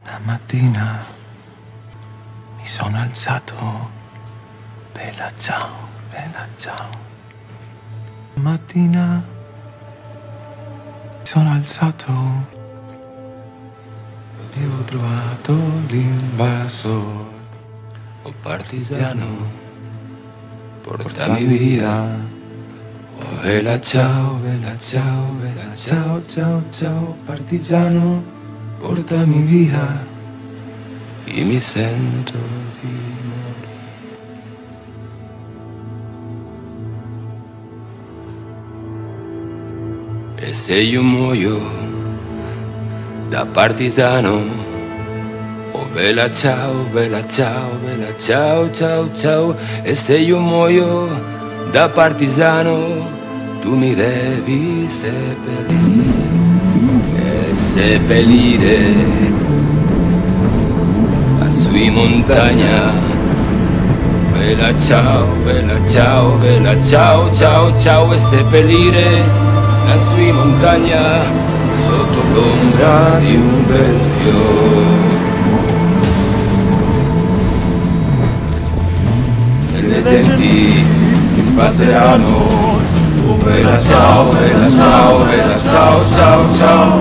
Una mattina mi sono alzato, bella ciao, bella ciao. Una mattina mi sono alzato e ho trovato l'invasor. Oh partigiano, Portami via. Oh, bella ciao, bella ciao, bella ciao, ciao, ciao, partigiano, portami via. e mi sento di morire. E se io muoio da partigiano, oh bella ciao, bella ciao, bella ciao, ciao, ciao, e se io muoio da partigiano, tu mi devi seppellire, seppellire lassù in montagna. Bella ciao, bella ciao, bella ciao, ciao, ciao, e seppellire lassù in montagna sotto l'ombra di un bel fiore. E le genti passeranno, oh bella ciao, bella ciao, bella ciao, ciao, ciao.